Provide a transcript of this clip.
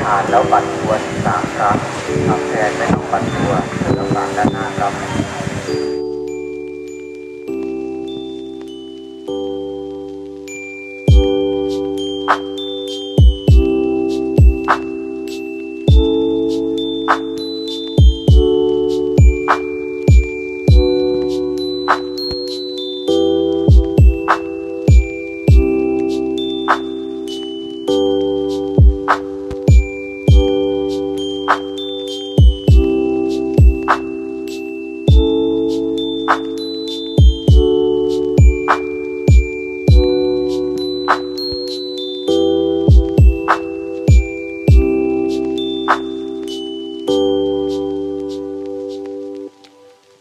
ฐานแล้วปัดตัวสามครั้งทำแทนไม่ต้องปัดตัวแล้วฝากด้านหน้าครับ